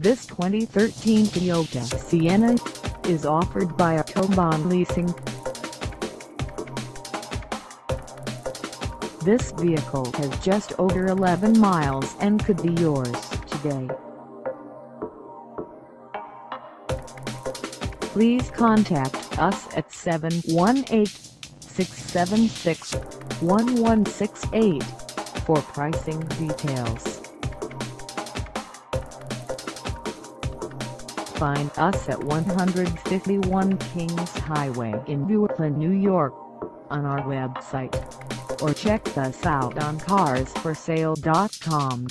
This 2013 Toyota Sienna is offered by Autobahn Leasing. This vehicle has just over 11 miles and could be yours today. Please contact us at 718-676-1168 for pricing details. Find us at 151 Kings Highway in Brooklyn, New York on our website or check us out on carsforsale.com.